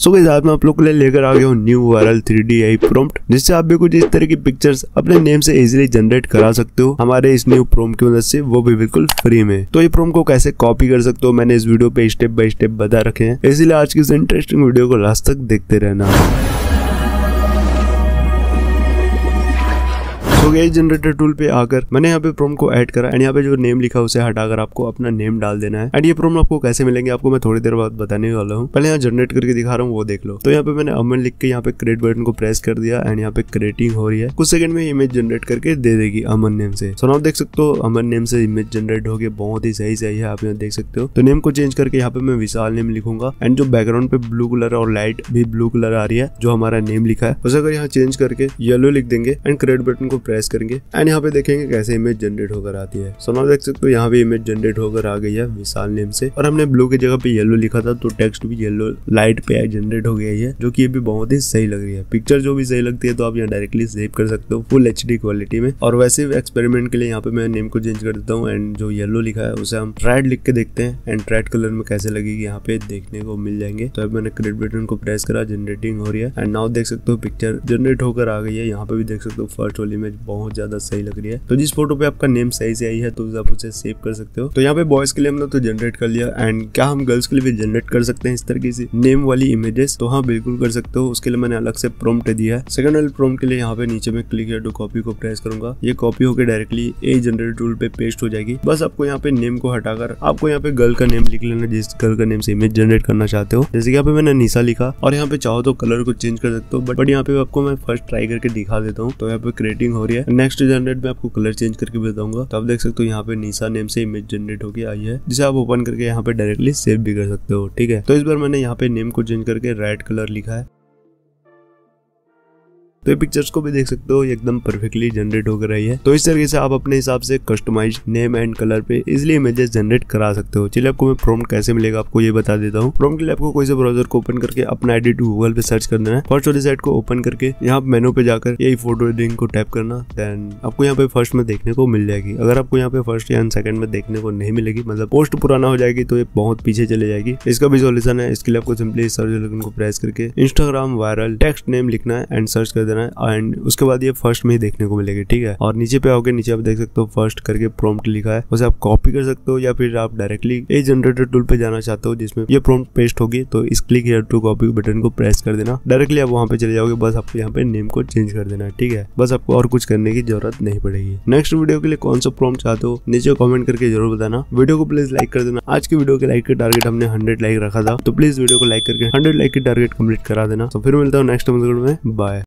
सो के साथ मैं आप लोग के लिए लेकर आ गया हूँ new viral three D I prompt जिससे आप भी कुछ इस तरह की पिक्चर्स अपने नेम से इजिली जनरेट करा सकते हो हमारे इस न्यू प्रोम की मदद से, वो भी बिल्कुल फ्री में। तो ये प्रोम को कैसे कॉपी कर सकते हो, मैंने इस वीडियो पे स्टेप बाय स्टेप बता रखे हैं। इसीलिए आज की इस इंटरेस्टिंग वीडियो को लास्ट तक देखते रहना। तो जनरेटर टूल पे आकर। मैंने यहाँ पे प्रोम को ऐड करा एंड यहाँ पे जो नेम लिखा उसे हटाकर आपको अपना नेम डाल देना है। एंड ये प्रोम आपको कैसे मिलेंगे, आपको मैं थोड़ी देर बाद बताने वाला हूँ। पहले यहाँ जनरेट करके दिखा रहा हूँ, वो देख लो। तो यहाँ पे मैंने अमन लिख के यहाँ पे क्रिएट बटन को प्रेस कर दिया एंड यहाँ पे क्रिएटिंग हो रही है। कुछ सेकंड में इमेज जनरेट करके दे देगी अमन नेम से। सो आप देख सकते हो, अमन नेम से इमेज जनरेट हो गया। बहुत ही सही सही है, आप यहाँ देख सकते हो। तो नेम को चेंज करके यहाँ पे मैं विशाल नेम लिखूँगा। एंड जो बैकग्राउंड पे ब्लू कलर और लाइट भी ब्लू कलर आ रही है, जो हमारा नेम लिखा है, उसे अगर यहाँ चेंज करके येलो लिख देंगे एंड क्रिएट बटन को प्रेस करेंगे। एंड यहाँ पे देखेंगे कैसे इमेज जनरेट होकर आती है। सो ना देख सकते हो यहाँ पे इमेज जनरेट होकर आ गई है विशाल नेम से। और हमने ब्लू की जगह पे येलो लिखा था तो टेक्स्ट भी येलो लाइट पे जनरेट हो गया है, जो की ये भी बहुत ही सही लग रही है। पिक्चर जो भी सही लगती है तो आप यहाँ डायरेक्टली सेव कर सकते हो फुल एच क्वालिटी में। और वैसे एक्सपेरिमेंट के लिए यहाँ पे मैं नेम को चेंज कर देता हूँ एंड जो येलो लिखा है, उसे हम रेड लिख के देखते हैं। एंड रेड कलर में कैसे लगेगी यहाँ पे देखने को मिल जाएँगे। तो अब मैंने क्रेडिट बटन को प्रेस करा जनरेटिंग हो रही है। एंड नाउ देख सकते हो पिक्चर जनरेट होकर आ गई है। यहाँ पे भी देख सकते हो फ़र्स्ट वाली इमेज बहुत ज़्यादा सही लग रही है। तो जिस फ़ोटो पे आपका नेम सही से आई है तो आप उसे सेव कर सकते हो। तो यहाँ पे बॉयज़ के लिए हमने तो जनरेट कर लिया एंड क्या हम गर्ल्स के लिए भी जनरेट कर सकते हैं इस तरीके से? नेम वाली इमेजेस तो हाँ बिल्कुल कर सकते हो। उसके लिए मैंने अलग से प्रोम्प्ट दिया है। सेकंड वाले प्रोम्प्ट के लिए यहाँ पे नीचे में क्लिक टू कॉपी को प्रेस करूँगा। ये कॉपी होकर डायरेक्टली ए जनरेट टूल पे पेस्ट हो जाएगी। बस आपको यहाँ पे नेम को हटाकर, आपको यहाँ पे गर्ल का नेम लिख लेना, जिस गर्ल का नेम से इमेज जनरेट करना चाहते हो। जैसे यहाँ पे मैंने निशा लिखा, और यहाँ पे चाहो तो कलर को चेंज कर सकते हो बट यहाँ पे आपको मैं फ़र्स्ट ट्राई करके दिखा देता हूँ। तो यहाँ पे क्रिएटिंग हो रही है। नेक्स्ट जनरेट में आपको कलर चेंज करके बताऊँगा। तो आप देख सकते हो यहाँ पे निशा नेम से इमेज जनरेट होकर आई है, जिसे आप ओपन करके यहाँ पे डायरेक्टली सेव भी कर सकते हो, ठीक है? तो इस बार मैंने यहाँ पे नेम को चेंज करके रेड कलर लिखा है। तो ये पिक्चर्स को भी देख सकते हो एकदम परफेक्टली जनरेट होकर रही है। तो इस तरीके से आप अपने हिसाब से कस्टमाइज नेम एंड कलर पे इजिली इमेजेस जनरेट करा सकते हो। चलिए आपको मैं प्रोम कैसे मिलेगा आपको ये बता देता हूँ। प्रोम के लिए आपको कोई से ब्राउज़र को ओपन करके अपना एडिट गूगल पे सर्च कर देना है। फ़र्स्ट वाली साइट को ओपन करके यहाँ मेनू पे जाकर यही फ़ोटो एडिटिंग को टैप करना देन आपको यहाँ पे फ़र्स्ट में देखने को मिल जाएगी। अगर आपको यहाँ पे फ़र्स्ट या सेकंड में देखने को नहीं मिलेगी मतलब पोस्ट पुराना हो जाएगी तो ये बहुत पीछे चले जाएगी। इसका भी सोल्यूशन है, इसके लिए आपको सिंपली सर्च को प्रेस करके इंस्टाग्राम वायरल टेक्स्ट नेम लिखना है एंड सर्च कर देना है एंड उसके बाद ये फ़र्स्ट में ही देखने को मिलेगी, ठीक है? और नीचे पे आओगे, नीचे आप देख सकते हो फ़र्स्ट करके प्रॉम्प्ट लिखा है। उसे आप कॉपी कर सकते हो या फिर आप डायरेक्टली ए जनरेटर टूल पे जाना चाहते हो जिसमें ये प्रॉम्प्ट पेस्ट होगी तो इस click here to copy button को प्रेस कर देना। डायरेक्टली आप वहाँ पे चले जाओगे, बस आपको यहाँ पे नेम को चेंज कर देना, ठीक है? बस आपको और कुछ करने की ज़रूरत नहीं पड़ेगी। नेक्स्ट वीडियो के लिए कौन सा प्रॉम्प्ट चाहते हो, नीचे कॉमेंट करके ज़रूर बताना। वीडियो को प्लीज़ लाइक कर देना। आज की वीडियो के लाइक का टारगेट हमने हंड्रेड लाइक रखा था तो प्लीज़ वीडियो को लाइक करके हंड्रेड लाइक की टारगेट कंप्लीट करा देना। तो फिर मिलता हूँ नेक्स्ट में। बाय